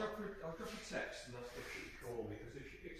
I'll drop a text and that's if she can call me because if